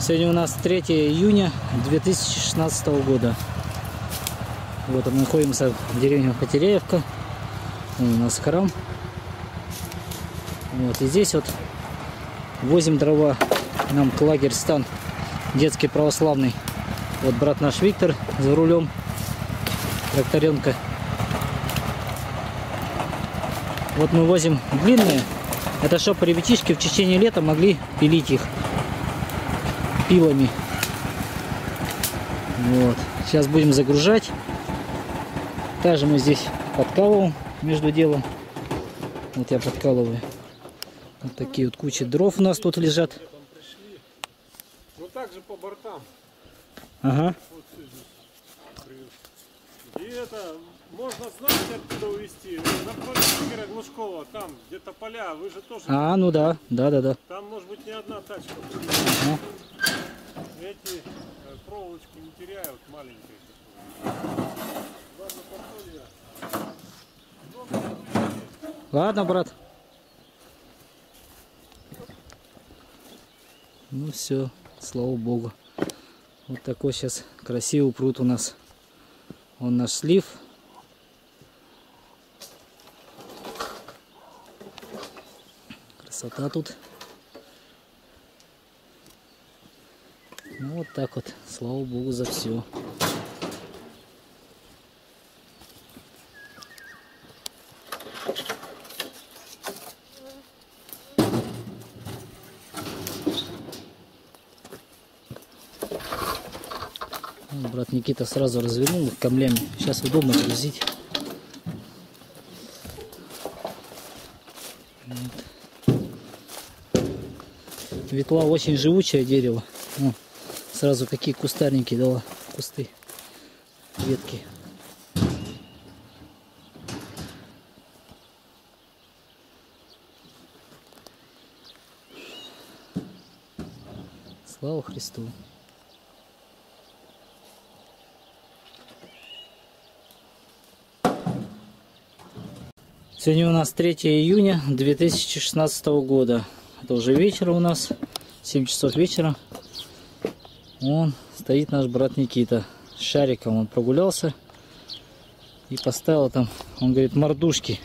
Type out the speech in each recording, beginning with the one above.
Сегодня у нас 3 июня 2016 года. Вот мы находимся в деревне Потеряевка. Вон у нас храм. Вот, и здесь вот возим дрова. Нам к лагерь стан детский православный. Вот брат наш Виктор за рулем. Тракторенка. Вот мы возим длинные. Это чтобы ребятишки в течение лета могли пилить их пилами. Вот. Сейчас будем загружать. Также мы здесь подкалываем между делом. Вот я подкалываю. Вот такие вот кучи дров у нас тут лежат. Вот так же по бортам. Ага. Вот это можно знаете откуда увезти? На Глушкова, там где-то поля, вы же тоже. А, ну да, да, да, да. Там может быть не одна тачка. Ага. Эти э, проволочку не теряют, маленькие. Ладно, брат. Ну все, слава богу. Вот такой сейчас красивый пруд у нас. Он наш слив. Красота тут. Ну вот так вот. Слава богу за все. Ну, Брат Никита сразу развернул их камнями. Сейчас удобно грузить. Вот. Ветла очень живучее дерево. Сразу какие кустарники дала. Кусты. Ветки. Слава Христу. Сегодня у нас 3 июня 2016 года. Это уже вечер у нас. 7 часов вечера. Вон стоит наш брат Никита. С шариком он прогулялся. И поставил там, он говорит, мордушки.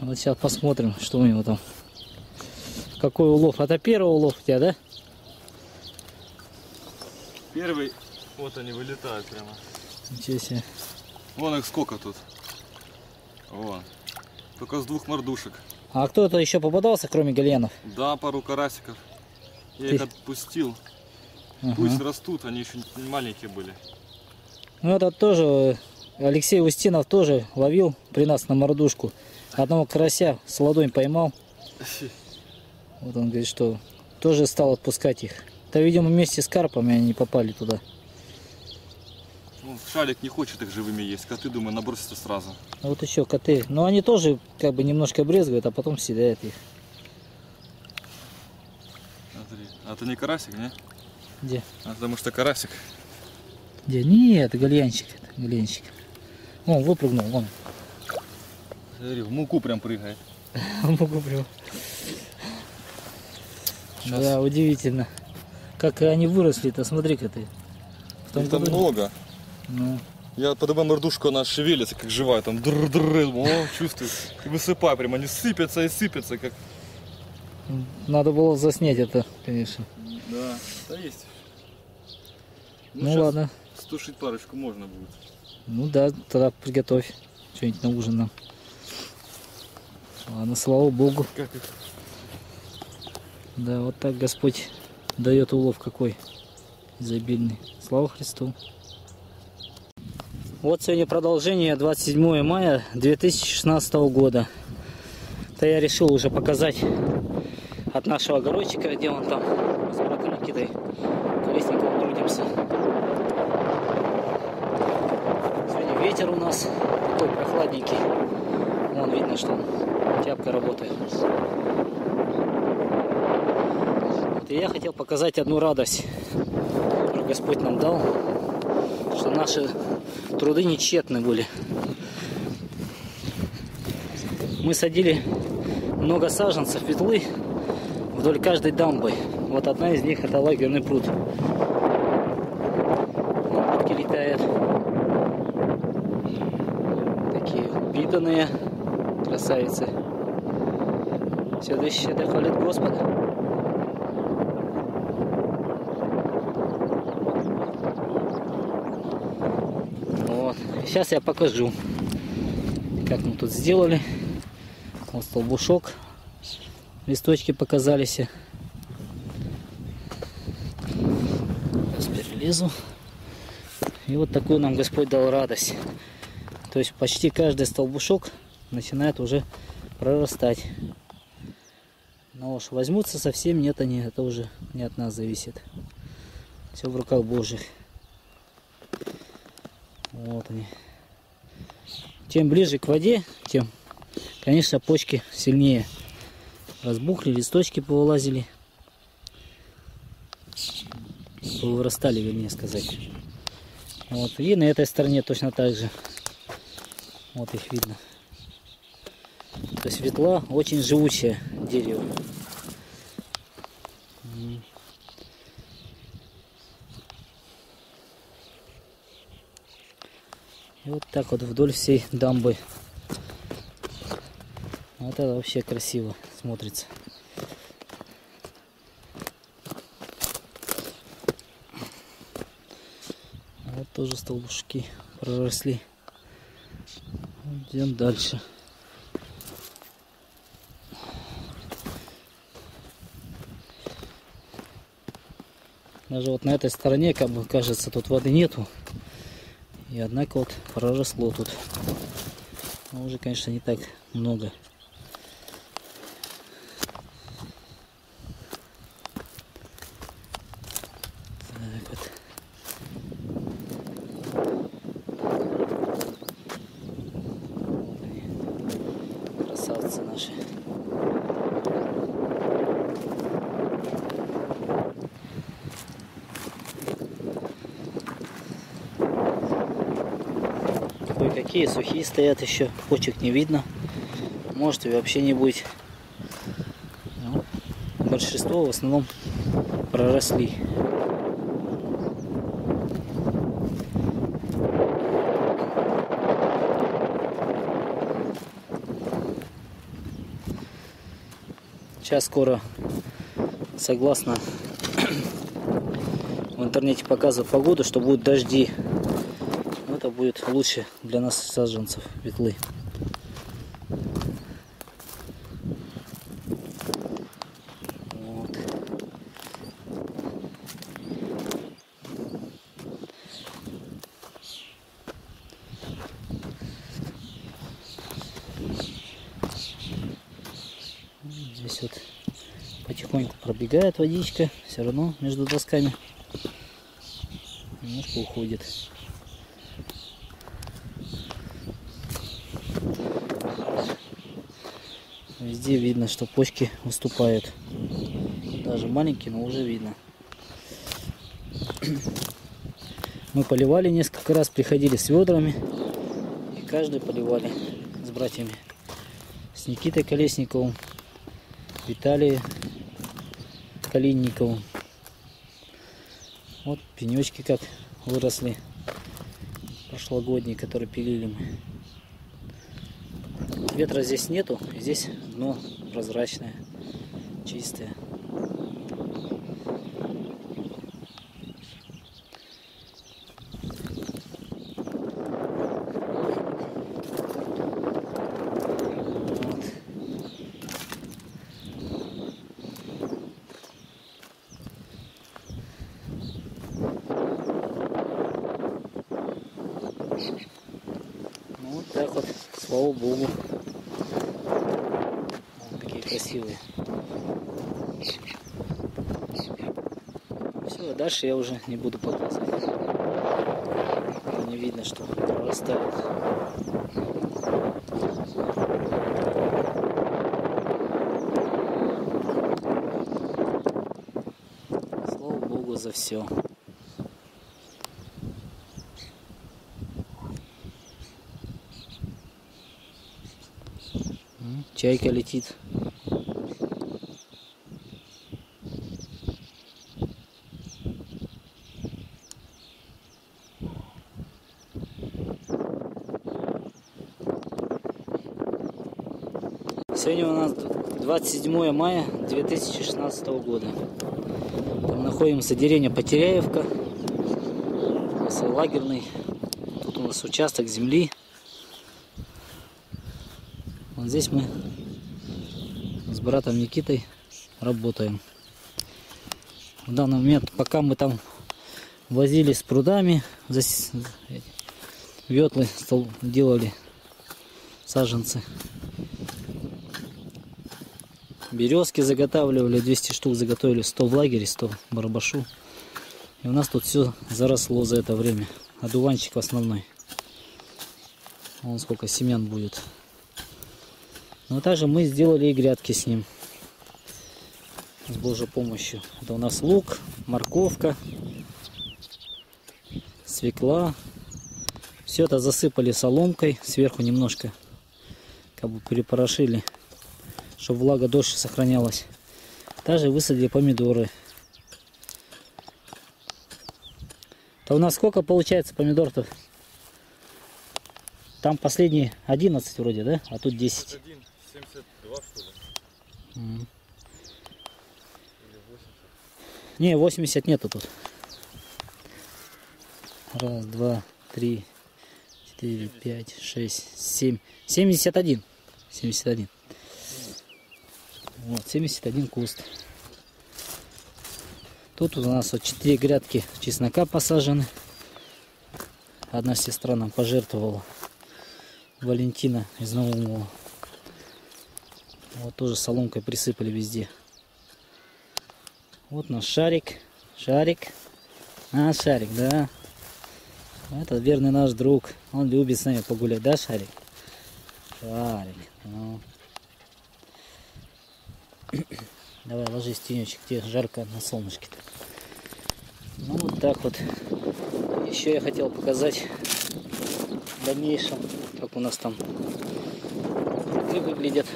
Вот сейчас посмотрим, что у него там. Какой улов. Это первый улов у тебя, да? Первый, вот они вылетают прямо. Ничего себе. Вон их сколько тут. Вон. Только с двух мордушек. А кто-то еще попадался, кроме гальянов? Да, пару карасиков. Я Ты- их отпустил. Ага. Пусть растут, они еще маленькие были. Ну этот тоже, Алексей Устинов тоже ловил при нас на мордушку. Одного карася с ладонь поймал. Вот он говорит, что тоже стал отпускать их. Да, видимо, вместе с карпами они попали туда. Ну, шалик не хочет их живыми есть. Коты, думаю, набросятся сразу. А вот еще коты. Но они тоже как бы немножко брезгуют, а потом съедают их. Смотри. А это не карасик, не? Где? А потому что карасик. Где? Нет, это гальянчик. Это гальянчик. Вон, выпрыгнул, вон. Смотри, в муку прям прыгает. Могу прям. Щас. Да, удивительно. Как они выросли-то, смотри-ка ты. В Их там много. Ну, Я подумал, мордушка она шевелится, как живая, там др др о, чувствую. И высыпаю прям, они сыпятся и сыпятся, как... надо было заснять это, конечно. Да, да есть. Ну, щас ладно. Стушить парочку можно будет. Ну да, тогда приготовь что-нибудь на ужин нам. Ладно, слава Богу. Как их? Да, вот так Господь дает улов какой изобильный. Слава Христу. Вот сегодня продолжение 27 мая 2016 года. Это я решил уже показать от нашего огородчика, где он там Никитой Колесниковым трудимся. Сегодня ветер у нас такой прохладненький. Вон видно, что тяпка работает. Вот, и я хотел показать одну радость, которую Господь нам дал, что наши труды не были. Мы садили много саженцев ветлы вдоль каждой дамбы. Вот одна из них это лагерный пруд. Утки летают. Такие упитанные красавицы. Все дыще да хвалит Господа. Вот. Сейчас я покажу, как мы тут сделали. Вот столбушок. Листочки показались. Перелезу. И вот такую нам Господь дал радость. То есть почти каждый столбушок начинает уже прорастать. Но уж возьмутся совсем нет они, это уже не от нас зависит. Все в руках Божьих. Вот они. Чем ближе к воде, тем, конечно, почки сильнее разбухли, листочки повылазили. Повырастали, вернее сказать. Вот. И на этой стороне точно так же. Вот их видно. То есть ветла очень живучее дерево. И вот так вот вдоль всей дамбы. Вот это вообще красиво смотрится. Вот тоже столбушки проросли. Идем дальше. Даже вот на этой стороне, как бы кажется, тут воды нету. И однако вот проросло тут. Но уже, конечно, не так много. Так вот. Вот они, красавцы наши. Кое-какие сухие стоят еще, почек не видно. Может и вообще не будет. Большинство в основном проросли. Сейчас скоро, согласно в интернете показывают погоду, что будут дожди. Будет лучше для нас саженцев ветлы. Здесь вот потихоньку пробегает водичка, все равно между досками немножко уходит. Везде видно, что почки выступают. Даже маленькие, но уже видно. Мы поливали несколько раз, приходили с ведрами. И каждый поливали с братьями. С Никитой Колесниковым, Виталием Калинниковым. Вот пенечки как выросли. Прошлогодние, которые пилили мы. Ветра здесь нету, здесь дно прозрачное, чистое. Ну, вот так вот, слава богу. Красивые. Все, дальше я уже не буду показывать. Не видно, что прорастает. Слава богу за все. Чайка летит. Сегодня у нас 27 мая 2016 года. Там находимся деревня Потеряевка, лагерный. Тут у нас участок земли. Вот здесь мы с братом Никитой работаем. В данный момент, пока мы там возились с прудами, зас... ветлы делали саженцы. Березки заготавливали, 200 штук заготовили, 100 в лагере, 100 в барабашу. И у нас тут все заросло за это время. Одуванчик основной. Вон сколько семян будет. Но также мы сделали и грядки с ним. С Божьей помощью. Это у нас лук, морковка, свекла. Все это засыпали соломкой. Сверху немножко как бы перепорошили, чтобы влага дольше сохранялась. Также высадили помидоры. То у нас сколько получается помидор-то? Там последние 11 вроде, да? А тут 10. 71, 72 что ли? М. Или 80? Не, 80 нету тут. Раз, два, три, четыре, пять, шесть, семь. 71. 71. Вот, 71 куст. Тут у нас вот 4 грядки чеснока посажены. Одна сестра нам пожертвовала. Валентина из Нового. Вот тоже соломкой присыпали везде. Вот наш шарик. Шарик. А, шарик, да. Это верный наш друг. Он любит с нами погулять, да, шарик? Шарик. Ну. Давай, ложись, тенечек, тебе жарко на солнышке-то. Ну, вот так вот. Еще я хотел показать в дальнейшем, как у нас там пруды выглядят.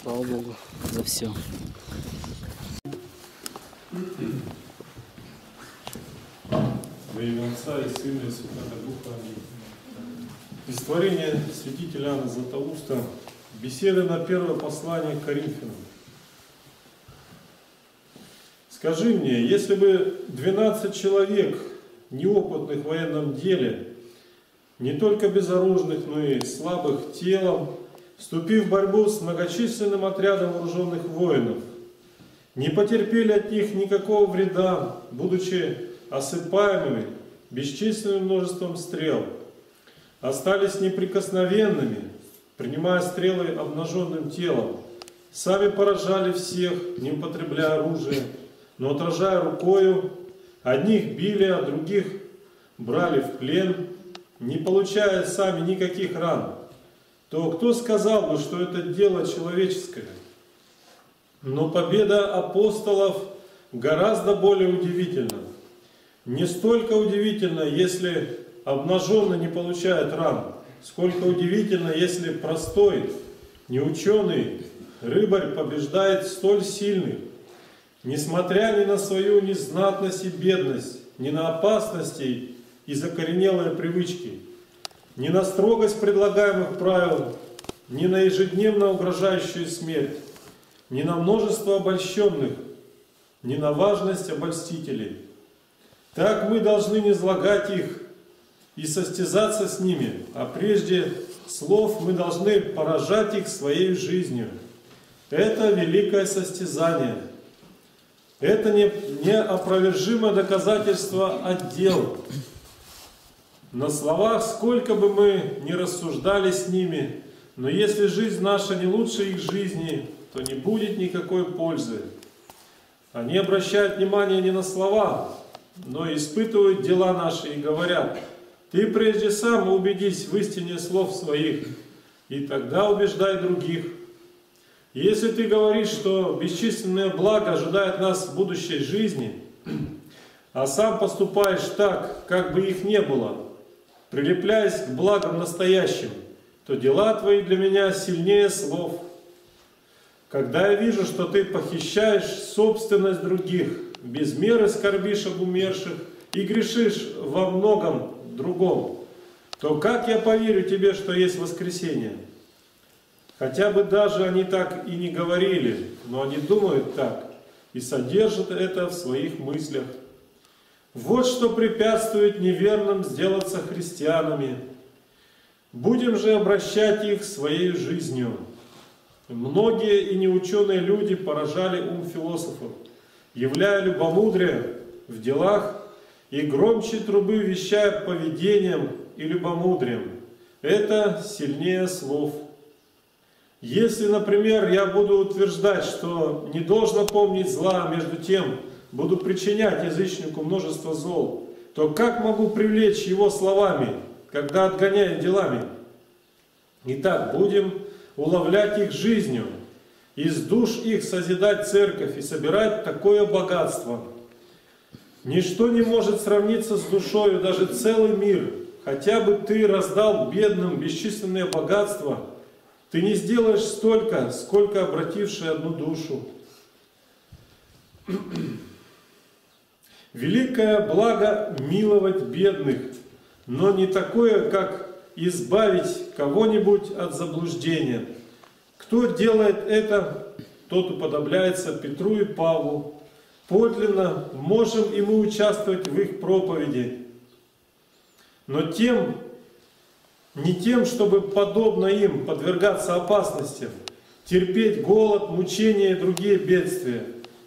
Слава Богу за все. Во имя Отца и Сына и Святого Духа. Аминь. Святителя Иоанна Златоуста беседы на первое послание к Коринфянам. Скажи мне, если бы 12 человек, неопытных в военном деле, не только безоружных, но и слабых телом, вступив в борьбу с многочисленным отрядом вооруженных воинов, не потерпели от них никакого вреда, будучи осыпаемыми бесчисленным множеством стрел, остались неприкосновенными, принимая стрелы обнаженным телом, сами поражали всех, не употребляя оружие, но отражая рукою, одних били, а других брали в плен, не получая сами никаких ран, то кто сказал бы, что это дело человеческое? Но победа апостолов гораздо более удивительна. Не столько удивительно, если обнаженный не получает ран, сколько удивительно, если простой, неученый рыбарь побеждает столь сильных, несмотря ни на свою незнатность и бедность, ни на опасности и закоренелые привычки, ни на строгость предлагаемых правил, ни на ежедневно угрожающую смерть, ни на множество обольщенных, ни на важность обольстителей. Так мы должны не злагать их и состязаться с ними, а прежде слов мы должны поражать их своей жизнью. Это великое состязание. Это не, неопровержимое доказательство от дел. На словах, сколько бы мы ни рассуждали с ними, но если жизнь наша не лучше их жизни, то не будет никакой пользы. Они обращают внимание не на слова, но испытывают дела наши и говорят, ты прежде сам убедись в истине слов своих, и тогда убеждай других. Если ты говоришь, что бесчисленное благо ожидает нас в будущей жизни, а сам поступаешь так, как бы их не было, прилепляясь к благам настоящим, то дела твои для меня сильнее слов. Когда я вижу, что ты похищаешь собственность других, без меры скорбишь об умерших и грешишь во многом другом, то как я поверю тебе, что есть воскресенье? Хотя бы даже они так и не говорили, но они думают так и содержат это в своих мыслях. Вот что препятствует неверным сделаться христианами. Будем же обращать их своей жизнью. Многие и неученые люди поражали ум философов, являя любомудрие в делах и громче трубы вещая поведением и любомудрием. Это сильнее слов. Если, например, я буду утверждать, что не должно помнить зла, а между тем буду причинять язычнику множество зол, то как могу привлечь его словами, когда отгоняю делами? Итак, будем уловлять их жизнью, из душ их созидать церковь и собирать такое богатство. Ничто не может сравниться с душою, даже целый мир. Хотя бы ты раздал бедным бесчисленное богатство, ты не сделаешь столько, сколько обративший одну душу. Великое благо миловать бедных, но не такое, как избавить кого-нибудь от заблуждения. Кто делает это, тот уподобляется Петру и Павлу. Подлинно можем и мы участвовать в их проповеди, но тем, не тем, чтобы подобно им подвергаться опасностям, терпеть голод, мучения и другие бедствия.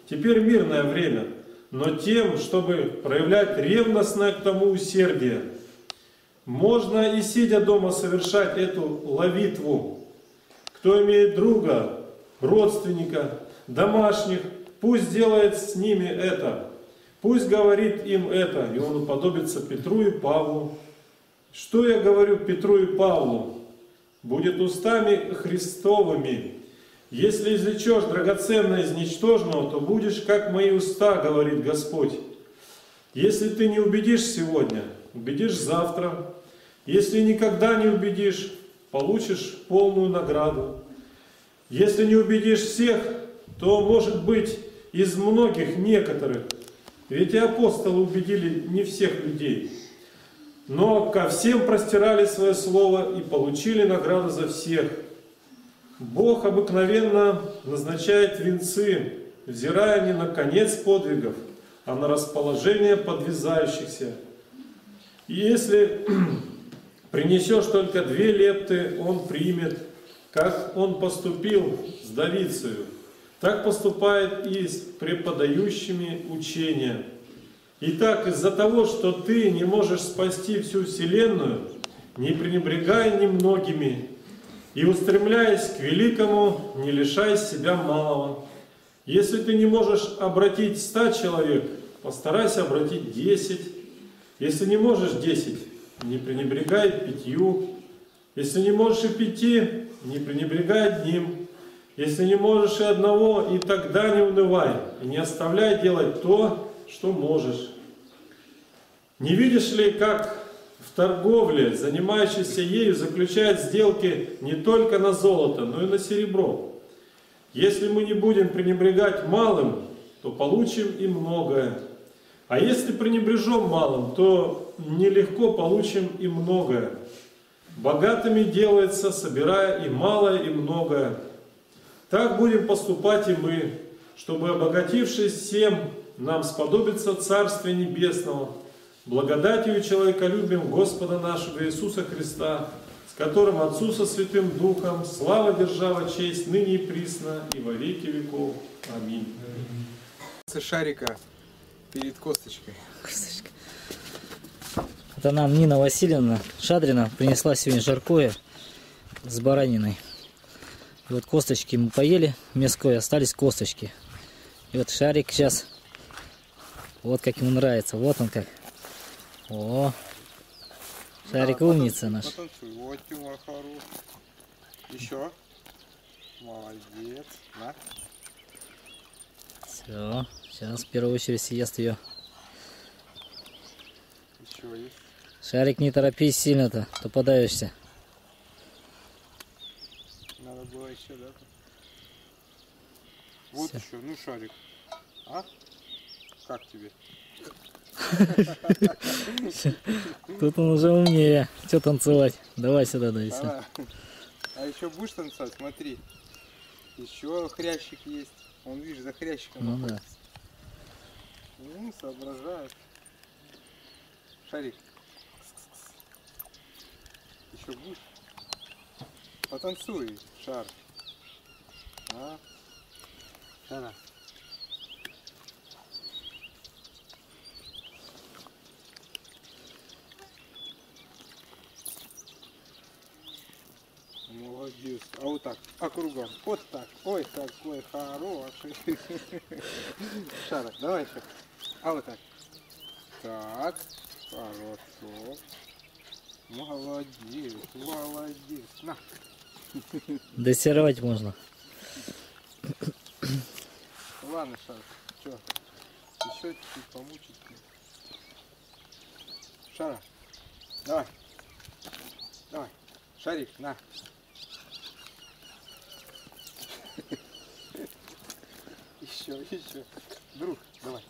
Теперь мирное время, но тем, чтобы проявлять ревностное к тому усердие, можно и сидя дома совершать эту ловитву. Кто имеет друга, родственника, домашних, пусть делает с ними это. Пусть говорит им это, и он уподобится Петру и Павлу. Что я говорю Петру и Павлу? Будет устами Христовыми. Если извлечешь драгоценное из ничтожного, то будешь как мои уста, говорит Господь. Если ты не убедишь сегодня, убедишь завтра. Если никогда не убедишь, получишь полную награду. Если не убедишь всех, то, может быть, из многих некоторых. Ведь и апостолы убедили не всех людей. Но ко всем простирали свое слово и получили награду за всех. Бог обыкновенно назначает венцы, взирая не на конец подвигов, а на расположение подвязающихся. И если принесешь только две лепты, он примет, как он поступил с Давицею. Так поступает и с преподающими учения. Итак, из-за того, что ты не можешь спасти всю Вселенную, не пренебрегай немногими, и устремляясь к великому, не лишай себя малого. Если ты не можешь обратить ста человек, постарайся обратить десять. Если не можешь десять, не пренебрегай пятью. Если не можешь и пяти, не пренебрегай одним. Если не можешь и одного, и тогда не унывай, и не оставляй делать то, что можешь. Не видишь ли, как в торговле, занимающийся ею, заключает сделки не только на золото, но и на серебро? Если мы не будем пренебрегать малым, то получим и многое. А если пренебрежем малым, то нелегко получим и многое. Богатыми делается, собирая и малое, и многое. Так будем поступать и мы, чтобы, обогатившись всем, нам сподобиться Царствия Небесного, благодатью и человеколюбием Господа нашего Иисуса Христа, с которым Отцу со Святым Духом слава, держава, честь, ныне и присно, и во веки веков. Аминь. шарика перед косточкой. Косточка. Это нам Нина Васильевна Шадрина принесла сегодня жаркое с бараниной. И вот косточки мы поели мяской, остались косточки. И вот шарик сейчас, вот как ему нравится, вот он как. О, шарик Да, умница потанцуй, наш. потанцуй. Вот Тимур хорош. Еще. Молодец. На. Все, сейчас в первую очередь съест ее. Еще есть. Шарик, не торопись сильно-то, то подаешься. Надо было еще, да? Вот Всё. еще. Ну, шарик. А? Как тебе? Тут он уже умнее. Что танцевать? Давай сюда, да. Пора. А еще будешь танцевать? Смотри. Еще хрящик есть. Он, видишь, за хрящиком Ну да. находится. Ну, соображает. Шарик. Еще будешь? Потанцуй, шар. А? Шара. Молодец. А вот так, а кругом. Вот так. Ой, какой хороший. Шара, давай еще. А вот так. Так. Хорошо. Молодец, молодец. На. Дрессировать можно. Ладно, Шар. Че? Еще чуть-чуть помучить. Шара. Давай. Давай. Шарик, на. Еще, еще. Друг, давай.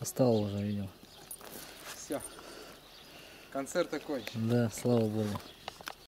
Устал уже, видел. Все. Концерт окончен. Да, слава богу.